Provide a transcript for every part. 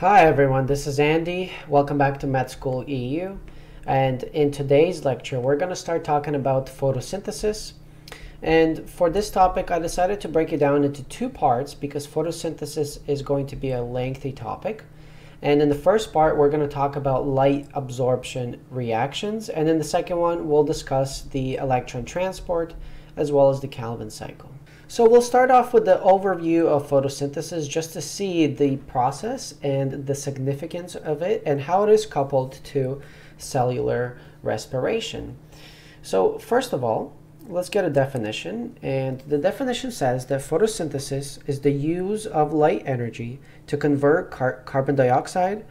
Hi everyone, this is Andy. Welcome back to Med School EU. And in today's lecture, we're going to start talking about photosynthesis. And for this topic, I decided to break it down into two parts because photosynthesis is going to be a lengthy topic. And in the first part, we're going to talk about light absorption reactions. And in the second one, we'll discuss the electron transport as well as the Calvin cycle. So we'll start off with the overview of photosynthesis just to see the process and the significance of it and how it is coupled to cellular respiration. So first of all, let's get a definition. And the definition says that photosynthesis is the use of light energy to convert car carbon dioxide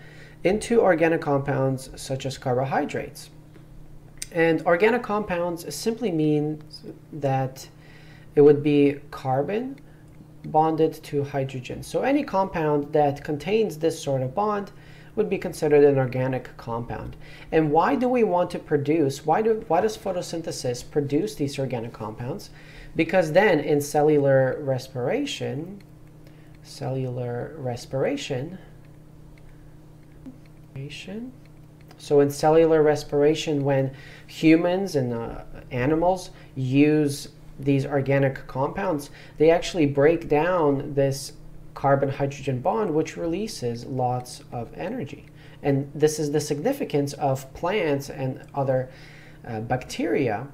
into organic compounds such as carbohydrates. And organic compounds simply means that it would be carbon bonded to hydrogen. So any compound that contains this sort of bond would be considered an organic compound. And why do we want to produce, why, do, why does photosynthesis produce these organic compounds? Because then in cellular respiration, cellular respiration, so in cellular respiration, when humans and uh, animals use these organic compounds, they actually break down this carbon hydrogen bond, which releases lots of energy. And this is the significance of plants and other uh, bacteria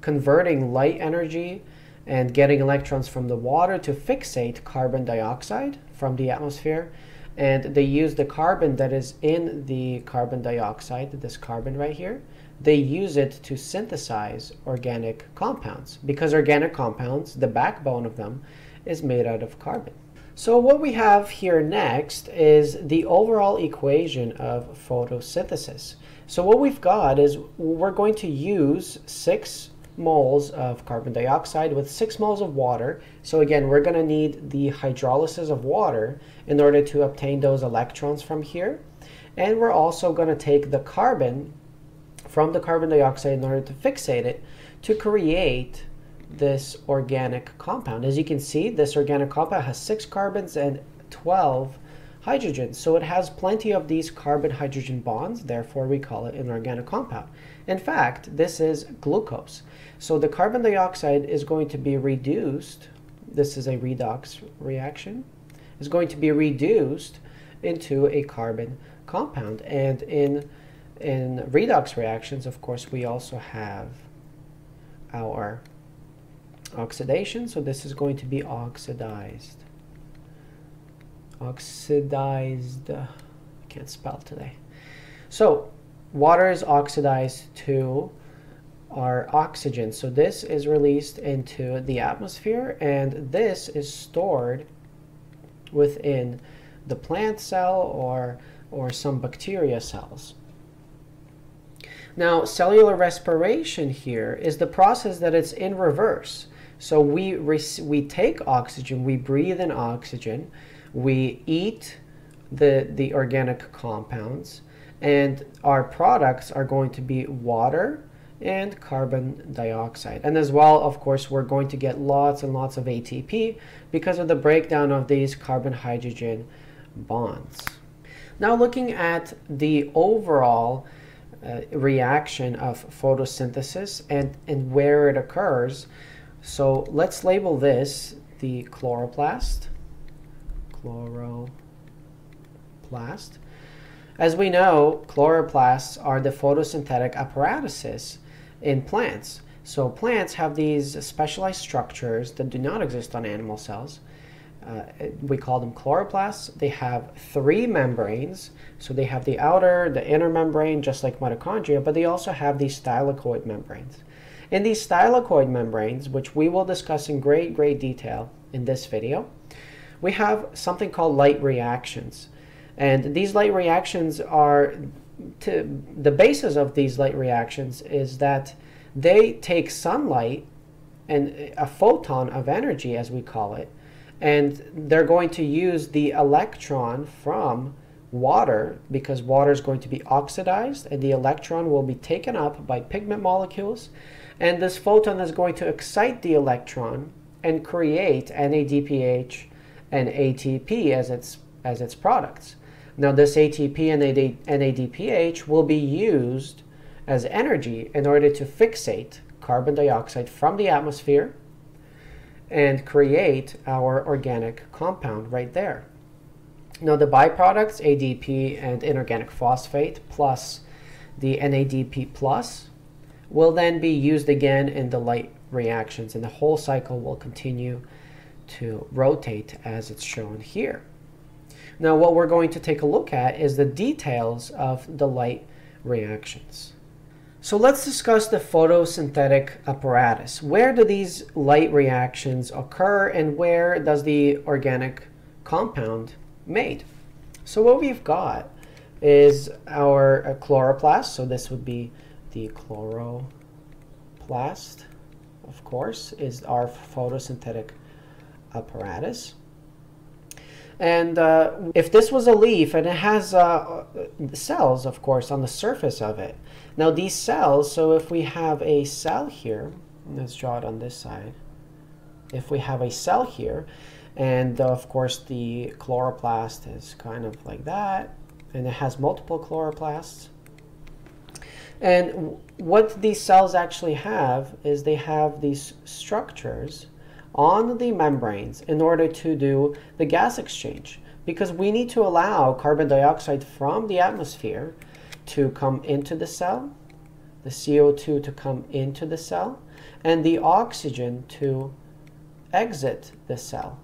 converting light energy and getting electrons from the water to fixate carbon dioxide from the atmosphere. And they use the carbon that is in the carbon dioxide, this carbon right here, they use it to synthesize organic compounds because organic compounds, the backbone of them, is made out of carbon. So what we have here next is the overall equation of photosynthesis. So what we've got is we're going to use six moles of carbon dioxide with six moles of water. So again, we're going to need the hydrolysis of water in order to obtain those electrons from here. And we're also going to take the carbon from the carbon dioxide in order to fixate it to create this organic compound. As you can see, this organic compound has six carbons and 12 hydrogens. So it has plenty of these carbon-hydrogen bonds, therefore we call it an organic compound. In fact, this is glucose. So the carbon dioxide is going to be reduced, this is a redox reaction, is going to be reduced into a carbon compound. And in in redox reactions, of course, we also have our oxidation. So this is going to be oxidized. Oxidized, uh, I can't spell today. So water is oxidized to our oxygen. So this is released into the atmosphere and this is stored within the plant cell or, or some bacteria cells. Now, cellular respiration here is the process that it's in reverse. So we, we take oxygen, we breathe in oxygen, we eat the, the organic compounds, and our products are going to be water and carbon dioxide. And as well, of course, we're going to get lots and lots of ATP because of the breakdown of these carbon-hydrogen bonds. Now looking at the overall uh, reaction of photosynthesis and, and where it occurs. So let's label this the chloroplast. Chloroplast. As we know, chloroplasts are the photosynthetic apparatuses in plants. So plants have these specialized structures that do not exist on animal cells uh, we call them chloroplasts. They have three membranes. So they have the outer, the inner membrane, just like mitochondria, but they also have these thylakoid membranes. In these thylakoid membranes, which we will discuss in great, great detail in this video, we have something called light reactions. And these light reactions are, to, the basis of these light reactions is that they take sunlight and a photon of energy, as we call it, and they're going to use the electron from water because water is going to be oxidized and the electron will be taken up by pigment molecules and this photon is going to excite the electron and create NADPH and ATP as its as its products. Now this ATP and NADPH will be used as energy in order to fixate carbon dioxide from the atmosphere and create our organic compound right there. Now the byproducts, ADP and inorganic phosphate plus the NADP plus will then be used again in the light reactions and the whole cycle will continue to rotate as it's shown here. Now what we're going to take a look at is the details of the light reactions. So let's discuss the photosynthetic apparatus. Where do these light reactions occur and where does the organic compound made? So what we've got is our uh, chloroplast. So this would be the chloroplast, of course, is our photosynthetic apparatus. And uh, if this was a leaf and it has uh, cells, of course, on the surface of it, now these cells, so if we have a cell here, let's draw it on this side. If we have a cell here, and of course the chloroplast is kind of like that, and it has multiple chloroplasts. And what these cells actually have is they have these structures on the membranes in order to do the gas exchange because we need to allow carbon dioxide from the atmosphere to come into the cell, the CO2 to come into the cell, and the oxygen to exit the cell.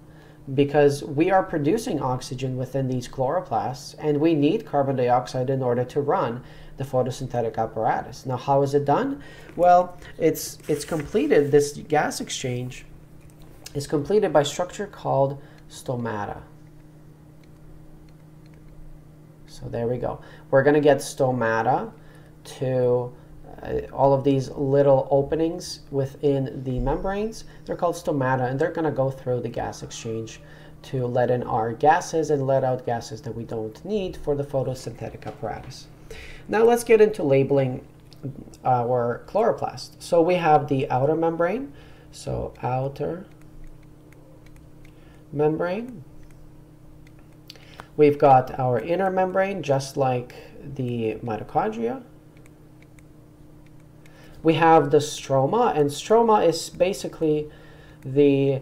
Because we are producing oxygen within these chloroplasts, and we need carbon dioxide in order to run the photosynthetic apparatus. Now, how is it done? Well, it's, it's completed, this gas exchange is completed by structure called stomata. So there we go. We're going to get stomata to uh, all of these little openings within the membranes. They're called stomata, and they're going to go through the gas exchange to let in our gases and let out gases that we don't need for the photosynthetic apparatus. Now let's get into labeling our chloroplast. So we have the outer membrane, so outer membrane, We've got our inner membrane, just like the mitochondria. We have the stroma, and stroma is basically the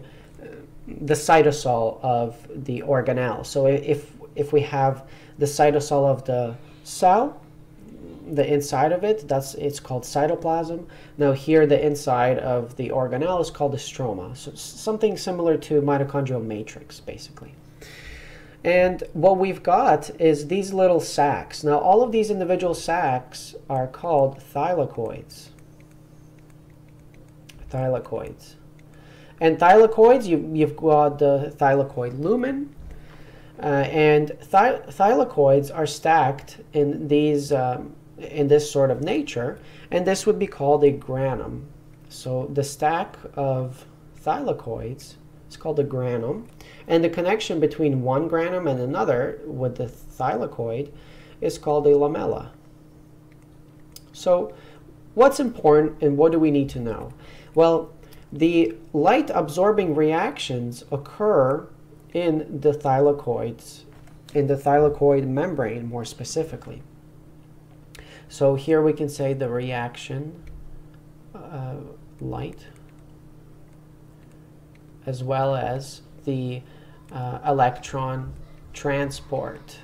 the cytosol of the organelle. So if if we have the cytosol of the cell, the inside of it, that's it's called cytoplasm. Now here the inside of the organelle is called the stroma. So something similar to mitochondrial matrix, basically. And what we've got is these little sacs. Now, all of these individual sacs are called thylakoids. Thylakoids. And thylakoids, you, you've got the thylakoid lumen, uh, and thy thylakoids are stacked in these um, in this sort of nature, and this would be called a granum. So the stack of thylakoids is called a granum. And the connection between one granum and another with the thylakoid is called a lamella. So what's important and what do we need to know? Well, the light absorbing reactions occur in the thylakoids, in the thylakoid membrane more specifically. So here we can say the reaction uh, light as well as the uh, electron transport.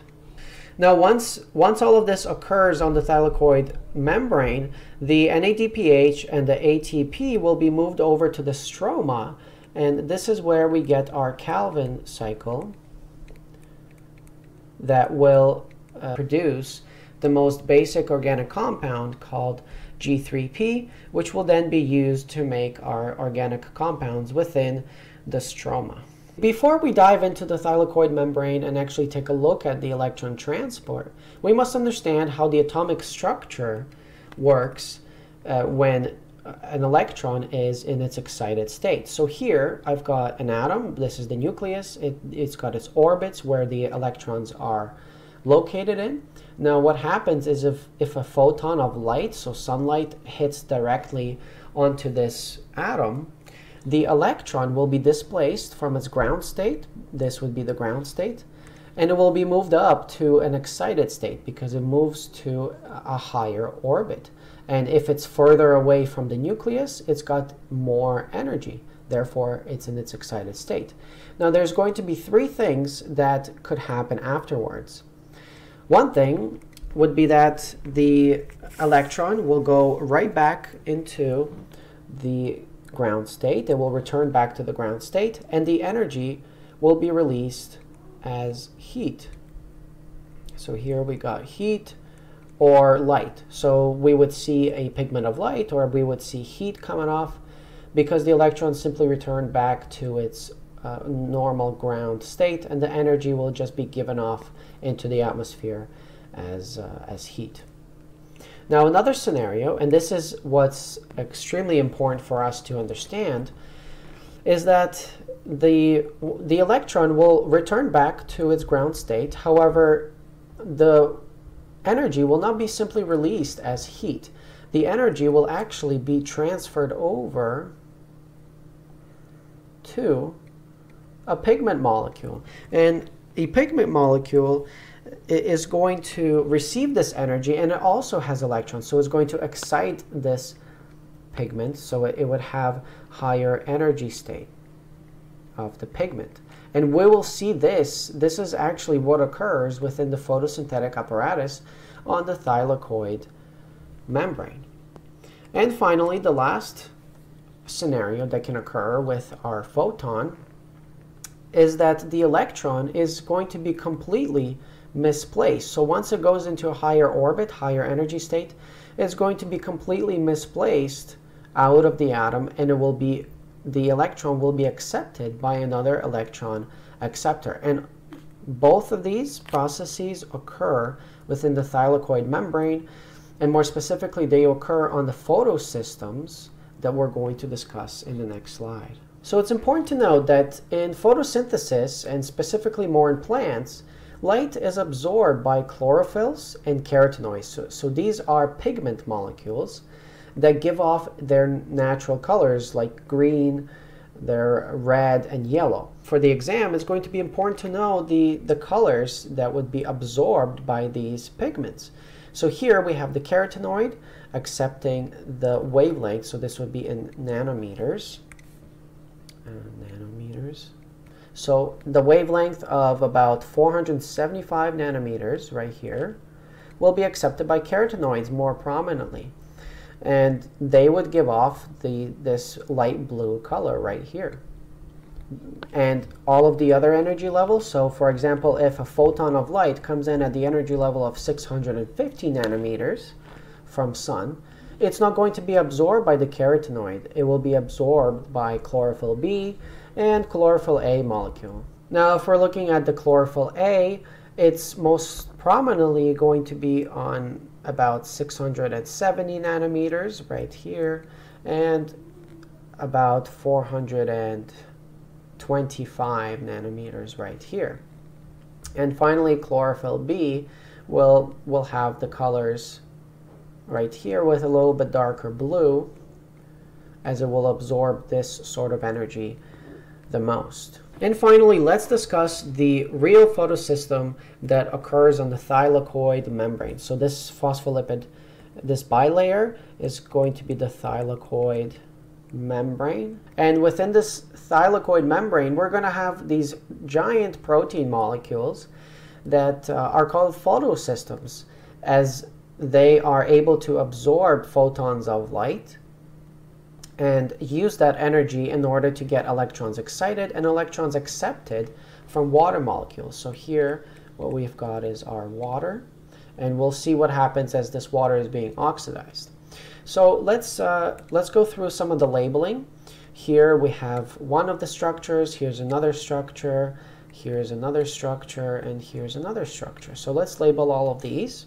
Now, once, once all of this occurs on the thylakoid membrane, the NADPH and the ATP will be moved over to the stroma, and this is where we get our Calvin cycle that will uh, produce the most basic organic compound called G3P, which will then be used to make our organic compounds within the stroma. Before we dive into the thylakoid membrane and actually take a look at the electron transport, we must understand how the atomic structure works uh, when an electron is in its excited state. So here I've got an atom, this is the nucleus, it, it's got its orbits where the electrons are located in. Now what happens is if, if a photon of light, so sunlight, hits directly onto this atom, the electron will be displaced from its ground state. This would be the ground state. and it will be moved up to an excited state because it moves to a higher orbit. And if it's further away from the nucleus, it's got more energy. Therefore, it's in its excited state. Now, there's going to be three things that could happen afterwards. One thing would be that the electron will go right back into the ground state. It will return back to the ground state, and the energy will be released as heat. So here we got heat or light. So we would see a pigment of light or we would see heat coming off because the electron simply returned back to its uh, normal ground state and the energy will just be given off into the atmosphere as, uh, as heat. Now another scenario, and this is what's extremely important for us to understand, is that the, the electron will return back to its ground state. However, the energy will not be simply released as heat. The energy will actually be transferred over to a pigment molecule. And a pigment molecule is going to receive this energy and it also has electrons. So it's going to excite this pigment so it, it would have higher energy state of the pigment. And we will see this. This is actually what occurs within the photosynthetic apparatus on the thylakoid membrane. And finally, the last scenario that can occur with our photon is that the electron is going to be completely misplaced. So once it goes into a higher orbit, higher energy state, it's going to be completely misplaced out of the atom and it will be the electron will be accepted by another electron acceptor. And both of these processes occur within the thylakoid membrane, and more specifically, they occur on the photosystems that we're going to discuss in the next slide. So it's important to note that in photosynthesis, and specifically more in plants, light is absorbed by chlorophylls and carotenoids. So, so these are pigment molecules that give off their natural colors like green, they're red and yellow. For the exam, it's going to be important to know the, the colors that would be absorbed by these pigments. So here we have the carotenoid accepting the wavelength, so this would be in nanometers. Uh, nanometers. So the wavelength of about 475 nanometers right here will be accepted by carotenoids more prominently. And they would give off the this light blue color right here. And all of the other energy levels so for example if a photon of light comes in at the energy level of 650 nanometers from sun it's not going to be absorbed by the carotenoid. It will be absorbed by chlorophyll B and chlorophyll A molecule now if we're looking at the chlorophyll A it's most prominently going to be on about 670 nanometers right here and about 425 nanometers right here. And finally, chlorophyll B will, will have the colors right here with a little bit darker blue as it will absorb this sort of energy the most. And finally, let's discuss the real photosystem that occurs on the thylakoid membrane. So this phospholipid, this bilayer is going to be the thylakoid membrane. And within this thylakoid membrane, we're going to have these giant protein molecules that uh, are called photosystems as they are able to absorb photons of light and use that energy in order to get electrons excited and electrons accepted from water molecules. So here what we've got is our water and we'll see what happens as this water is being oxidized. So let's, uh, let's go through some of the labeling. Here we have one of the structures, here's another structure, here's another structure, and here's another structure. So let's label all of these.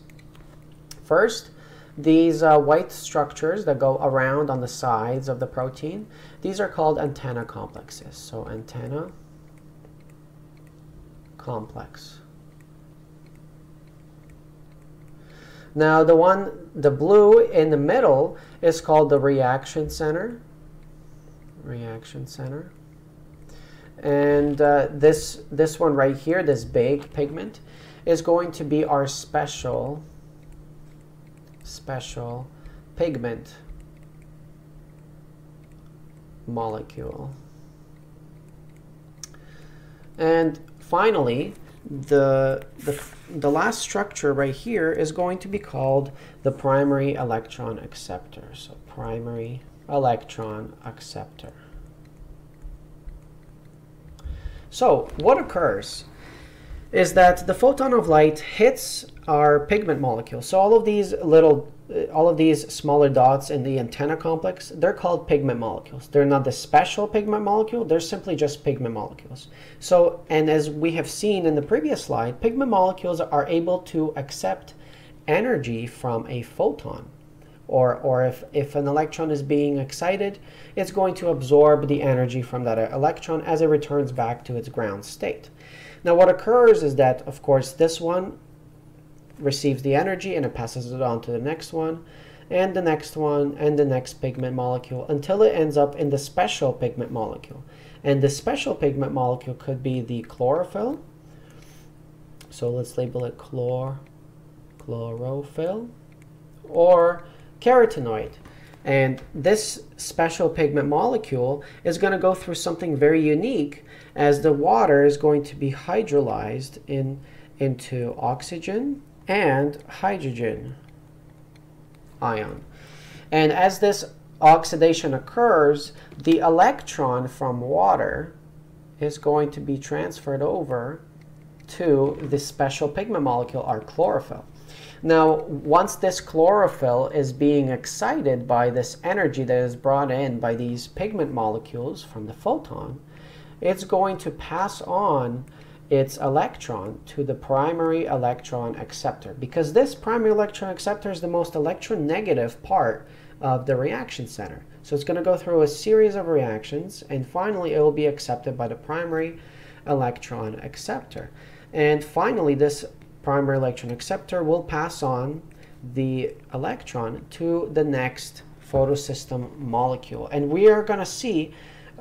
First, these uh, white structures that go around on the sides of the protein, these are called antenna complexes. So antenna complex. Now the one, the blue in the middle is called the reaction center. Reaction center. And uh, this, this one right here, this big pigment, is going to be our special, special pigment molecule. And finally, the, the, the last structure right here is going to be called the primary electron acceptor. So primary electron acceptor. So what occurs is that the photon of light hits our pigment molecule. So all of these little uh, all of these smaller dots in the antenna complex, they're called pigment molecules. They're not the special pigment molecule, they're simply just pigment molecules. So, and as we have seen in the previous slide, pigment molecules are able to accept energy from a photon. Or, or if, if an electron is being excited, it's going to absorb the energy from that electron as it returns back to its ground state. Now what occurs is that, of course, this one receives the energy and it passes it on to the next one and the next one and the next pigment molecule until it ends up in the special pigment molecule. And the special pigment molecule could be the chlorophyll. So let's label it chlor, chlorophyll or carotenoid. And this special pigment molecule is going to go through something very unique as the water is going to be hydrolyzed in, into oxygen and hydrogen ion. And as this oxidation occurs, the electron from water is going to be transferred over to the special pigment molecule, our chlorophyll. Now, once this chlorophyll is being excited by this energy that is brought in by these pigment molecules from the photon, it's going to pass on its electron to the primary electron acceptor because this primary electron acceptor is the most electronegative part of the reaction center. So it's going to go through a series of reactions and finally it will be accepted by the primary electron acceptor. And finally this primary electron acceptor will pass on the electron to the next photosystem molecule. And we are going to see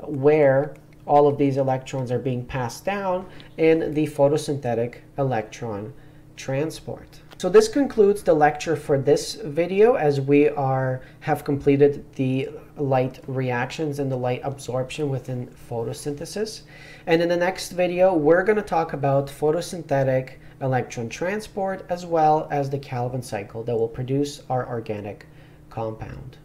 where all of these electrons are being passed down in the photosynthetic electron transport. So this concludes the lecture for this video as we are have completed the light reactions and the light absorption within photosynthesis. And in the next video, we're going to talk about photosynthetic electron transport as well as the Calvin cycle that will produce our organic compound.